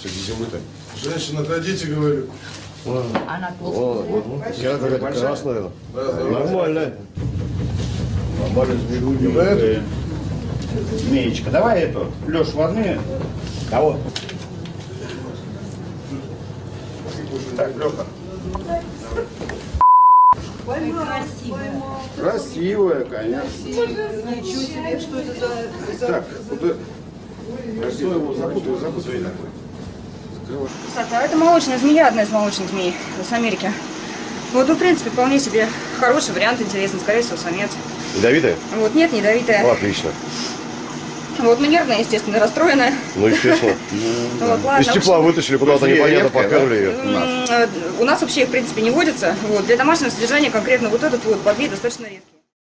Среди зимы-то. Женщина, отойдите, говорю. Она толстая. Вот вчера какая-то красная. Да, да. Нормально. Нормально зверюги. Эту? Змеечка, давай эту. Леш, возьми. Кого? Так, Леха. Красивая, конечно. Ничего себе, что это за... за- Так, вот это- Подожди, его запутаю, запутаю. Кстати, а это молочная змея, одна из молочных змей с Америки. Вот, ну, в принципе, вполне себе хороший вариант, интересный, скорее всего, самец. Ядовитая? Вот, нет, не ядовитая. Ну, отлично. Вот, ну, нервная, естественно, расстроенная. Ну, естественно. Вот, ладно. Из тепла вытащили, куда-то непонятно, поперли ее. Э, У нас вообще их, в принципе, не водится. Вот, для домашнего содержания конкретно вот этот вот подвид достаточно редкий.